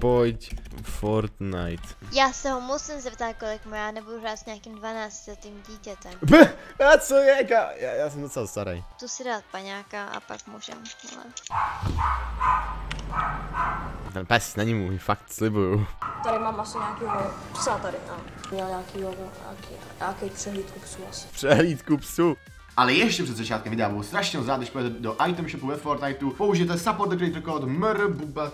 Pojď Fortnite. Já se ho musím zeptat, kolik má, já nebudu hrát s nějakým 12 letým dítětem. A co je? Ka- Já, já jsem docela starý. Tu si dát paňáka a pak můžem. Ale... Ten pes není můj, fakt slibuju. Tady mám asi nějakýho psa tady, no. Měl nějakýho, nějaký, nějaký přehlídku psů asi. Přehlídku psu. Ale ještě před začátkem videa budu strašně rád, když půjdete do item shopu ve Fortniteu, použijete support the creator code MRBUBA.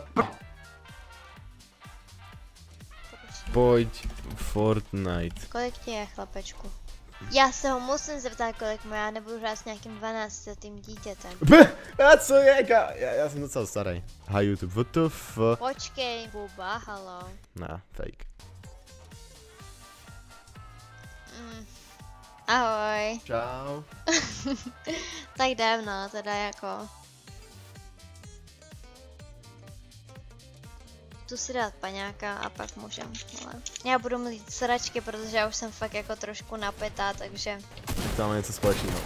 Pojď Fortnite. Kolik ti je, chlapečku? Já se ho musím zeptat, kolik má, já nebudu hrát s nějakým 12 letým dítětem. A co je? Já, já jsem docela starý. Hi YouTube, what the f... Počkej, Buba, halo. Ne, fake. Mm. Ahoj. Čau. Tak jdem no, teda jako. Tu si dát paňáka a pak můžem, ale já budu mít sračky, protože já už jsem fakt jako trošku napetá, takže Tam máme něco společného.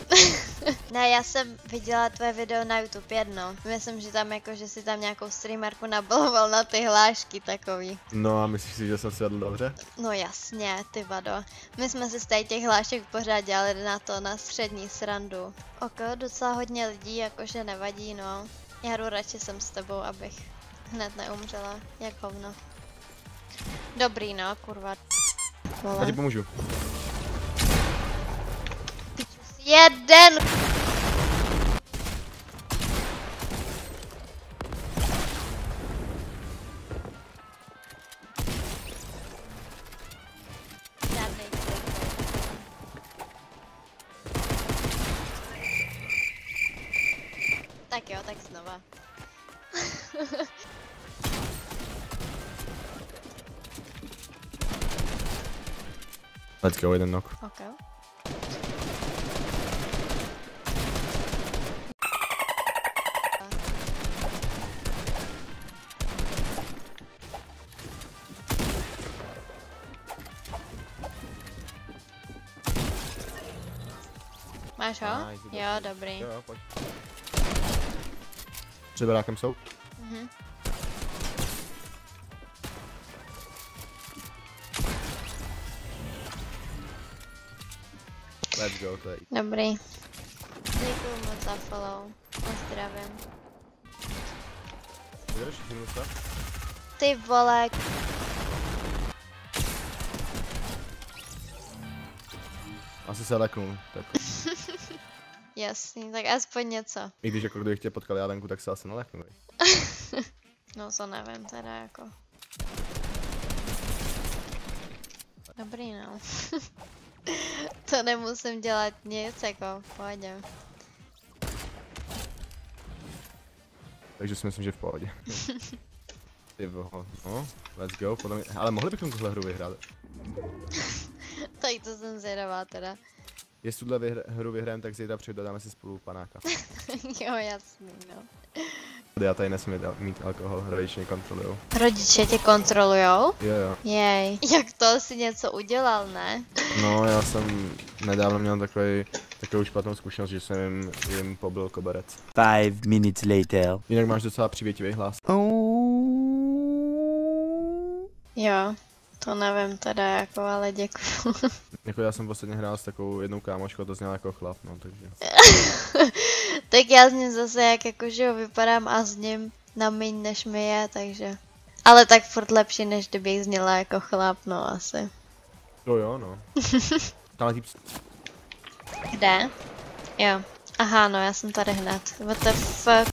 ne, já jsem viděla tvoje video na YouTube jedno. Myslím, že tam jako, že si tam nějakou streamerku nabaloval na ty hlášky takový. No a myslíš si, že jsem si vedl dobře? No jasně, ty vado. My jsme si z těch hlášek pořád dělali na to, na střední srandu. Ok, docela hodně lidí, jakože nevadí, no. Já jdu radši jsem s tebou, abych hned neumřela, jak hovno. Dobrý, no, kurva. Já Vole. ti pomůžu. Jeden! Tak jo, tak znova. Let's go, jeden knock. Ok. Máš ho? Nice, Jo, dobrý. Jo, jo, pojď. Před barákem jsou. Mhm. Let's go, je. Dobrý. Děkuju moc za follow. Pozdravím. Vydrž, minuta. Ty vole, Asi se leknu, tak. Jasný, tak aspoň něco. I když jako kdybych tě potkal já venku, tak se asi neleknu. No to nevím teda jako. Dobrý no. to nemusím dělat nic jako, v pohodě. Takže si myslím, že v pohodě. Ty voho, no, let's go, podle mě, ale mohli bychom tuhle hru vyhrát. tak to jsem zvědavá teda. Jestli tuhle vyhr- hru vyhrajeme, tak zítra přidáme si spolu panáka. jo, jasný no. Já tady nesmím mít alkohol, rodiče mě kontrolujou. Rodiče tě kontrolujou? Jo jo. Jej. Jak to si něco udělal, ne? No, já jsem nedávno měl takový, takovou špatnou zkušenost, že jsem jim, jim pobil koberec. Five minutes later. Jinak máš docela přívětivý hlas. Jo, to nevím teda jako, ale děkuju. Jako já jsem posledně hrál s takovou jednou kámoškou, to zněl jako chlap, no, takže. tak já s ním zase jak jakože vypadám a s ním na míň než mi je, takže. Ale tak furt lepší, než kdybych zněla jako chlap, no asi. No jo, no. Tam typ, Kde? Jo. Aha, no já jsem tady hned. What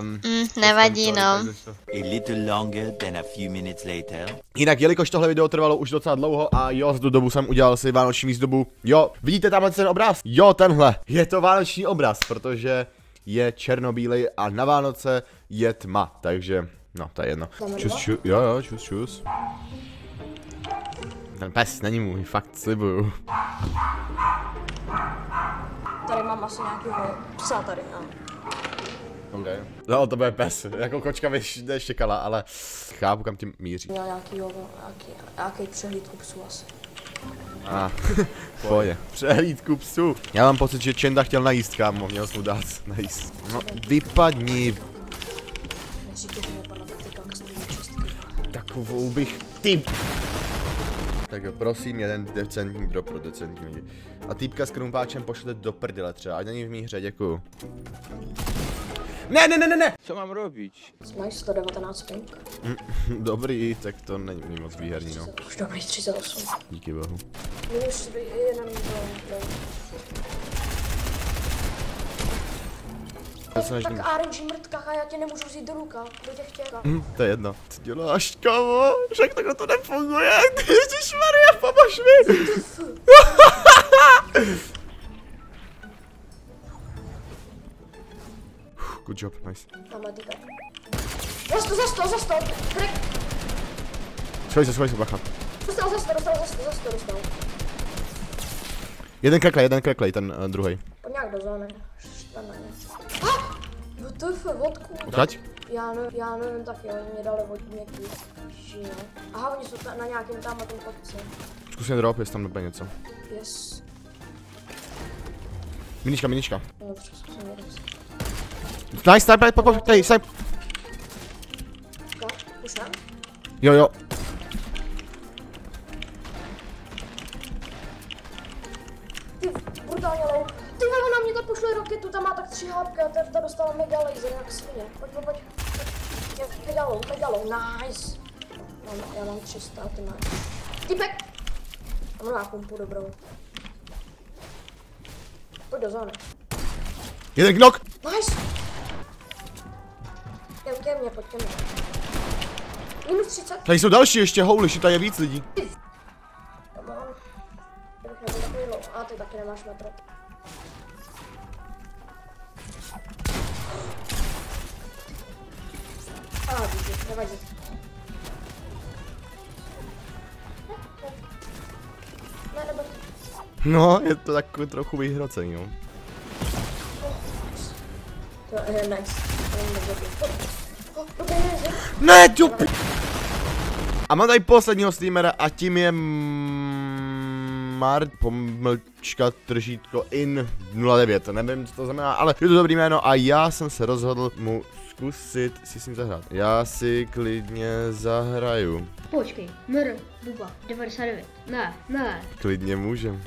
um, Mm, nevadí, no. A little longer than a few minutes later. Jinak, jelikož tohle video trvalo už docela dlouho a jo, z tu dobu jsem udělal si vánoční výzdobu. Jo, vidíte tamhle ten obraz? Jo, tenhle. Je to vánoční obraz, protože je černobílej a na Vánoce je tma, takže, no, to je jedno. Čus, čus, jo, jo, čus, čus. Ten pes není můj, fakt slibuju. Tady mám asi nějakýho psa tady, no. Okay. No, to bude pes, jako kočka by neštěkala, ale chápu, kam tím míří. Měl nějakýho, nějaký, nějaký přehlídku psů asi. A, v pohodě. Přehlídku psů. Já mám pocit, že Čenda chtěl najíst, kámo, měl jsi mu dát najíst. No, vypadni, takovou bych, ty. Tak jo, prosím, jeden decentní drop pro decentní lidi. A týpka s krumpáčem pošlete do prdele třeba, ať není v mý hře, děkuju. Ne, ne, ne, ne, ne! Co mám robiť? Mají 119 ping. Dobrý, tak to není moc výherní, no. Už dobrý 38. Díky bohu. Minus jeden Tak. RNG mrtkách a já tě nemůžu vzít do ruka, do těch těch. Hm, to je jedno. Co děláš, kamo? Však takhle to nefunguje. Ježišmarja, pomož mi! Good job, nice. Máme týka. Zas to, zas to, zas to. Krek. Schoj se, schoj se, bacha. Dostal, zas to, dostal, zas to, zas to, dostal. Jeden kreklej, jeden kreklej, ten uh, druhý. Pojď nějak do zóny. Štve na ně. Ah! WTF, vodku. Ukaď? Já, ne, já nevím taky, oni mě dali vodní někdy. Žije. Aha, oni jsou ta, na nějakém tam na tom kopci. Zkusím drop, jestli tam nebude něco. Yes. Minička, minička. Dobře, jeden. Nice, sniper, pop, pop, tady, ne? Jo, jo. Ty brutálně low. Ty vole, na mě to pošle raketu, tam má tak 3 HP a ta, ta dostala mega laser jak svině. Pojď, pojď, pojď. Mega low, mega low, nice. Mám, já mám 300, ty máš. Typek! Mám na dobrou. Pojď do zóny. Jeden knock. Nice! Jdem ke mně, pojď ke mně. Minus 30. Tady jsou další ještě, holy shit, tady je víc lidí. Come on. Já bych nebyl takový low. A ty taky nemáš metr. A, díky, nevadí. Ne, nebo... No, je to takový trochu vyhrocený, no. To je nice. Dobrý, nice. Ne, tu p... A mám tady posledního streamera a tím je mm, Mart, pomlčka, tržítko, in 09, nevím, co to znamená, ale je to dobrý jméno a já jsem se rozhodl mu zkusit si s ním zahrát. Já si klidně zahraju. Počkej, mr, buba, 99. Ne, ne, Klidně můžem.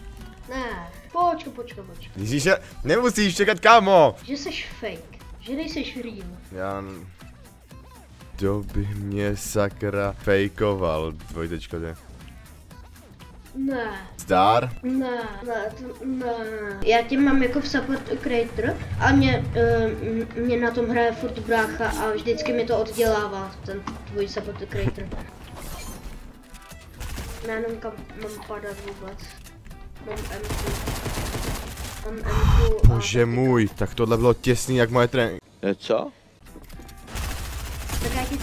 Ne. Počkej, počkej, počkej. Ježíše, nemusíš čekat, kámo! Že jsi fake, že nejseš real. Já... To by mě sakra fejkoval, dvojtečko tě. Ne, Zdár? ne, ne, to, ne. Já tě mám jako v support creator a mě, uh, mě na tom hraje furt brácha a vždycky mi to oddělává, ten tvůj support creator. Já nevím kam mám padat vůbec. Mám M2. Mám M2 a Bože můj, tak tohle bylo těsný jak moje trénink. E, Co? Tak já ti.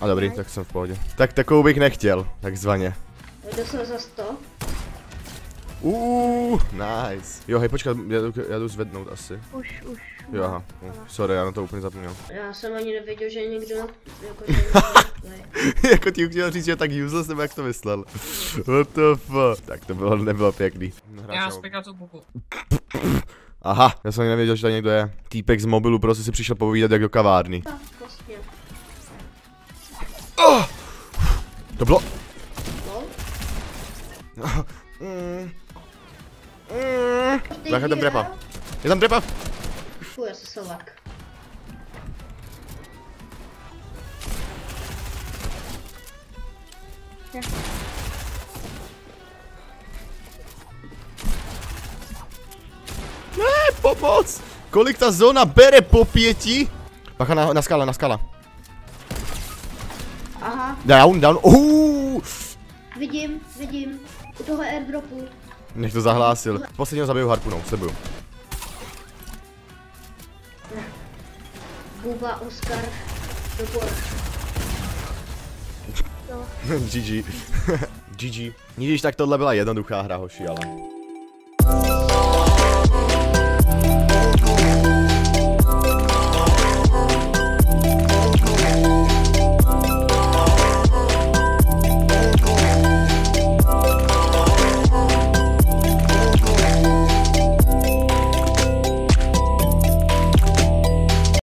A dobrý, tak jsem v pohodě. Tak takovou bych nechtěl, takzvaně. Dostal za 100. Uuu, nice. Jo, hej, počkat, já, jdu- já jdu zvednout asi. Už, už. Jo, aha, no, sorry, já na to úplně zapomněl. Já jsem ani nevěděl, že někdo jako že jako ti chtěl říct, že je tak useless, nebo jak to myslel. What the fuck. Tak to bylo, nebylo pěkný. Já spěkám tu. Aha, já jsem ani nevěděl, že tady někdo je. Týpek z mobilu prostě si přišel povídat jak do kavárny. vlastně. To bylo... No. Mm. Mm. Bacha, tam trepa. Je tam trepa. Fuj, já jsem Slovak. Ne, pomoc! Kolik ta zóna bere po pěti? Bacha na, na skala, na skala. Aha, Down, down. Uh! vidím, vidím. U toho airdropu. Nech to zahlásil. Posledního zabiju harpunou, slibuju. Buba, Oscar, dobor. GG. GG. Níž tak tohle byla jednoduchá hra, hoši, ale...